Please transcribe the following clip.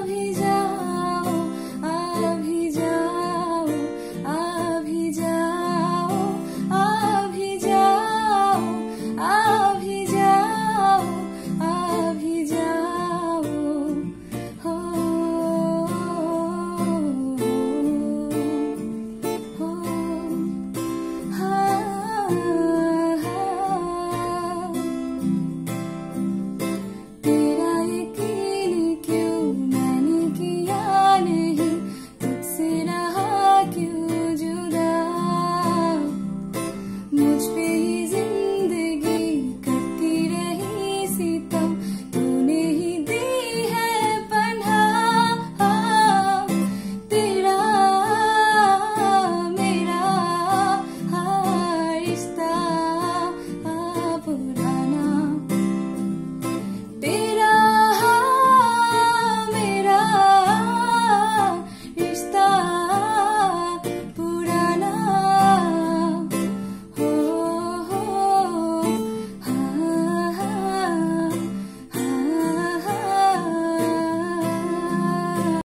love he's